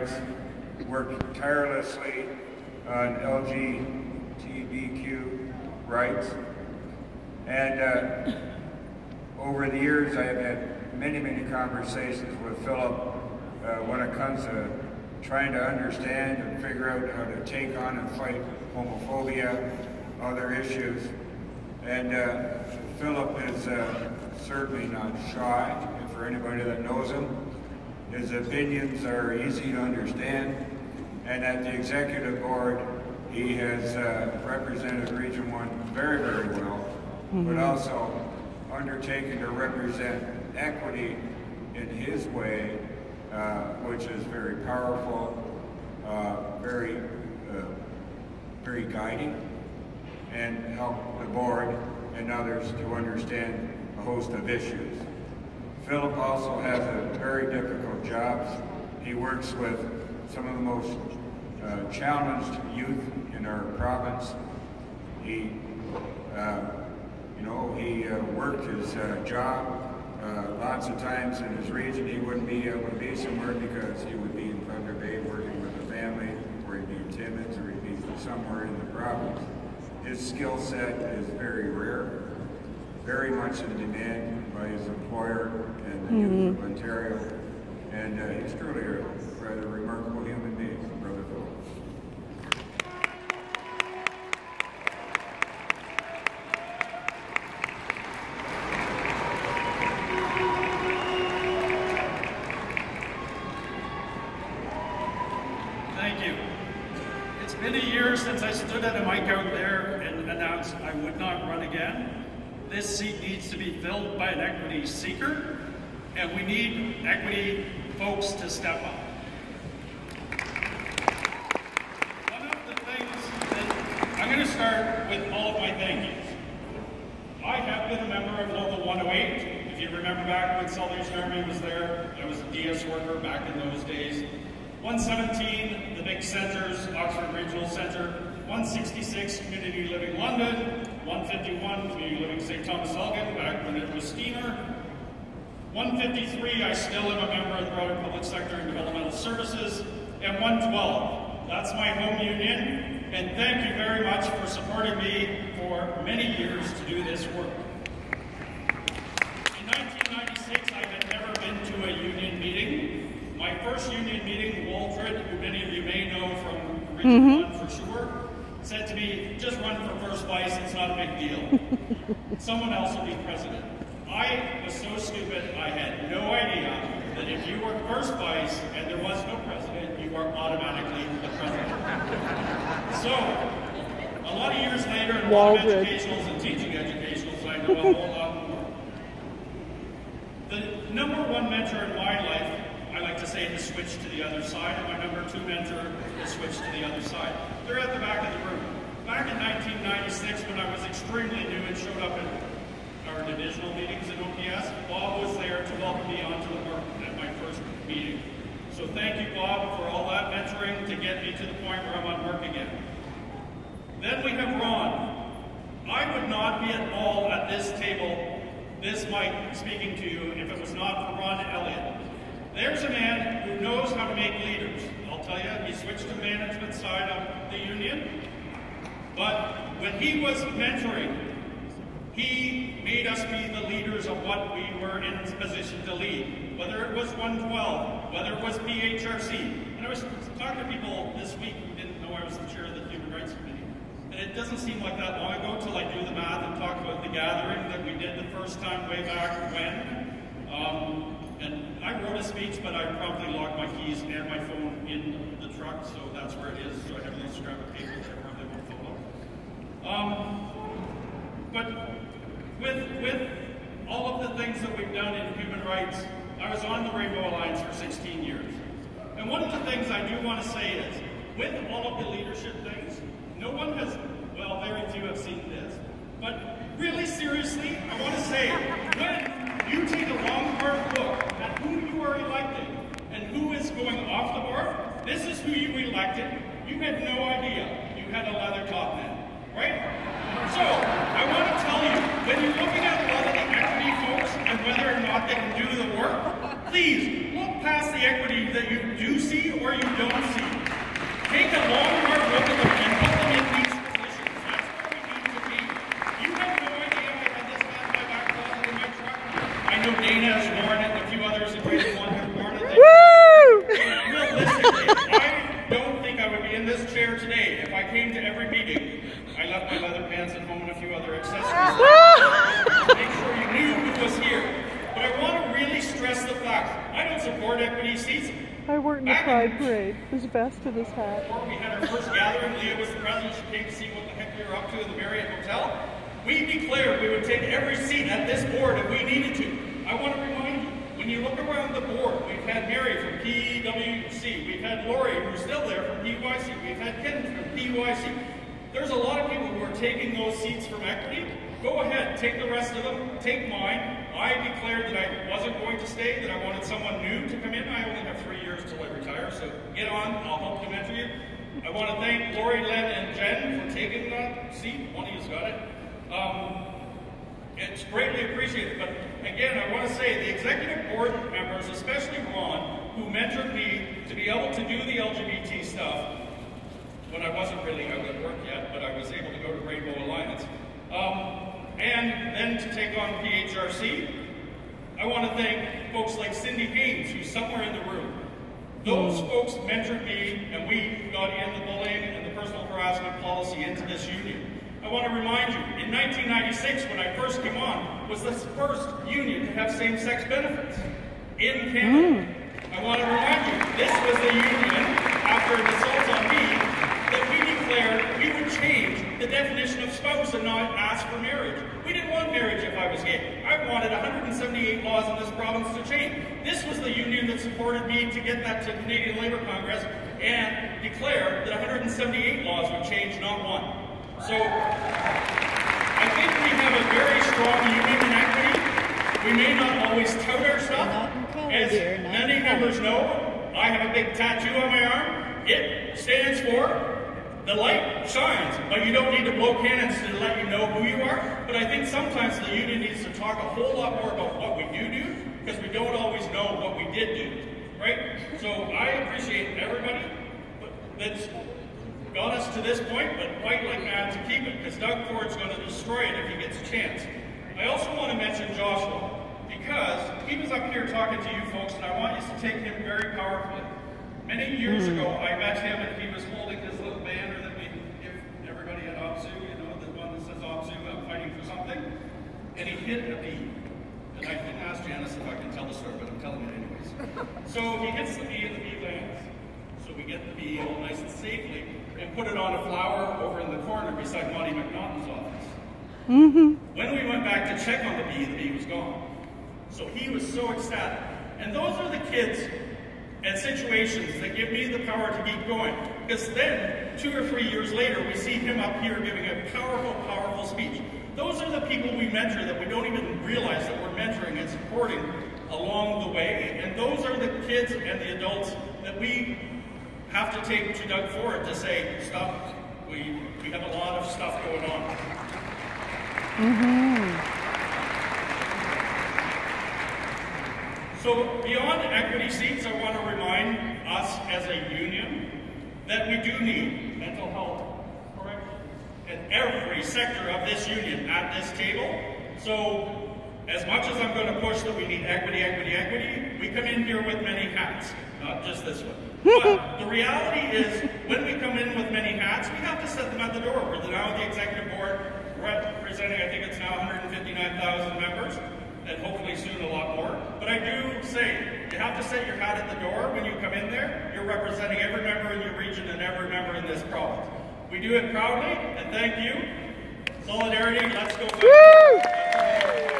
rights, worked tirelessly on LGBTQ rights. And uh, over the years, I have had many, many conversations with Philip uh, when it comes to trying to understand and figure out how to take on and fight homophobia, other issues. And uh, Philip is uh, certainly not shy, and for anybody that knows him. His opinions are easy to understand, and at the executive board, he has uh, represented Region 1 very, very well, mm -hmm. but mm-hmm. also undertaken to represent equity in his way, uh, which is very powerful, uh, very, uh, very guiding, and help the board and others to understand a host of issues. Philip also has a very difficult job. He works with some of the most uh, challenged youth in our province. He, uh, you know, he uh, worked his uh, job uh, lots of times in his region. He wouldn't be able to be somewhere because he would be in Thunder Bay working with a family, or he'd be in Timmins, or he'd be somewhere in the province. His skill set is very rare, very much in demand by his employer and the mm -hmm. youth of Ontario. And uh, he's truly a rather remarkable human being. Brother Phil. Thank you. It's been a year since I stood at a mic out there and announced I would not run again. This seat needs to be filled by an equity seeker, and we need equity folks to step up. One of the things that I'm going to start with all of my thank yous. I have been a member of Local 108. If you remember back when Salvation Army was there, I was a DS worker back in those days. 117, the big centers, Oxford Regional Center, 166, Community Living London, 151, Community Living St. Thomas Elgin, back when it was Steamer. 153, I still am a member of the broader public sector and developmental services. And 112, that's my home union. And thank you very much for supporting me for many years to do this work. In 1996, I had never been to a union meeting. My first union meeting, Waldred, who many of you may know from Region mm -hmm. 1 for sure, said to me, just run for first vice, it's not a big deal. Someone else will be president. I was so stupid, I had no idea that if you were first vice and there was no president, you are automatically the president. so, a lot of years later, in a lot of educationals and teaching educationals, I know a whole lot more. The number one mentor in my life, I like to say, has switched to the other side, and my number two mentor has switched to the other side. They're at the back of the room. Back in 1996, when I was extremely new and showed up at our divisional meetings at OPS, Bob was there to welcome me onto the board at my first meeting. So thank you, Bob, for all that mentoring to get me to the point where I'm on work again. Then we have Ron. I would not be at all at this table, this mic, speaking to you if it was not for Ron Elliott. There's a man who knows how to make leaders. I'll tell you, he switched to management side of the union. But when he was mentoring, he made us be the leaders of what we were in position to lead. Whether it was 112, whether it was PHRC. And I was talking to people this week who didn't know I was the chair of the Human Rights Committee. And it doesn't seem like that long ago until I do the math and talk about the gathering that we did the first time way back when. Um, and I wrote a speech, but I promptly locked my keys and my phone in the truck, so that's where it is. So I have a little scrap of paper that I probably won't follow. Um, but with, with all of the things that we've done in human rights, I was on the Rainbow Alliance for 16 years. And one of the things I do want to say is, with all of the leadership things, no one has, well, very few have seen this. But really seriously, I want to say, when you take a long, hard look at who you are electing and who is going off the board, this is who you elected. You had no idea you had a leather top then, right? So, I want to tell you, when you're looking at of the equity folks and whether or not they can do the work, please look past the equity that you do see or you don't see. Take a long, hard look at them and put them in these positions. That's where we need to be. You have no idea I had this man in my back closet in my truck. I know Dana has worn it and a few others in grade one have worn it. Realistically, I don't think I would be in this chair today if I came to every meeting. I left my leather pants at home and a few other accessories. Make sure you knew who was here. But I want to really stress the fact, I don't support equity seats. I worked in the Pride Parade. This vest and this hat. We had our first gathering, Leah was the president, she came to see what the heck we were up to in the Marriott Hotel. We declared we would take every seat at this board if we needed to. I want to remind you, when you look around the board, we've had Mary from PWC, we've had Lori, who's still there from PYC, we've had Ken from PYC. There's a lot of people who are taking those seats from equity. Go ahead, take the rest of them, take mine. I declared that I wasn't going to stay, that I wanted someone new to come in. I only have three years till I retire, so get on, I'll help you mentor you. I want to thank Lori, Len, and Jen for taking that seat. One of you's got it. Um, it's greatly appreciated. But again, I want to say the executive board members, especially Ron, who mentored me to be able to do the LGBT stuff when I wasn't really out at work yet, but I was able to go to Rainbow Alliance. Um, and then to take on PHRC, I want to thank folks like Cindy Haynes, who's somewhere in the room. Those hmm. folks mentored me, and we got in the bullying and the personal harassment policy into this union. I want to remind you, in 1996, when I first came on, was the first union to have same-sex benefits in Canada. Hmm. I want to remind you, this was the union, after an assault on me, that we declared we would change the definition of spouse and not ask for marriage. We didn't want marriage if I was gay. I wanted 178 laws in this province to change. This was the union that supported me to get that to Canadian Labour Congress and declare that 178 laws would change, not one. So I think we have a very strong union in equity. We may not always tout our stuff. Not in Canada, As many members know, I have a big tattoo on my arm. It stands for the light shines, but you don't need to blow cannons to let you know who you are. But I think sometimes the union needs to talk a whole lot more about what we do do, because we don't always know what we did do, right? So I appreciate everybody that's got us to this point, but fight like mad to keep it, because Doug Ford's going to destroy it if he gets a chance. I also want to mention Joshua, because he was up here talking to you folks, and I want you to take him very powerfully. Many years hmm. ago, I met him, and he was holding everybody you know, the one that says oh, OPSEU, I'm fighting for something, and he hit a bee. And I didn't ask Janice if I can tell the story, but I'm telling it anyways. So he hits the bee, and the bee lands. So we get the bee all nice and safely and put it on a flower over in the corner beside Monte McNaughton's office. Mm-hmm. When we went back to check on the bee, the bee was gone. So he was so ecstatic. And those are the kids and situations that give me the power to keep going. Because then, two or three years later, we see him up here giving a powerful, powerful speech. Those are the people we mentor that we don't even realize that we're mentoring and supporting along the way. And those are the kids and the adults that we have to take to Doug Ford to say, stop, we, we have a lot of stuff going on. Mm-hmm. So beyond equity seats, I want to remind us as a union that we do need mental health correction in every sector of this union at this table. So as much as I'm going to push that we need equity, equity, equity, we come in here with many hats, not just this one. But the reality is, when we come in with many hats, we have to set them at the door. We're now the executive board representing, I think it's now 159,000 members, and hopefully soon a lot more. But I do say, you have to set your hat at the door when you come in there. You're representing every member in your region and every member in this province. We do it proudly, and thank you. Solidarity, let's go.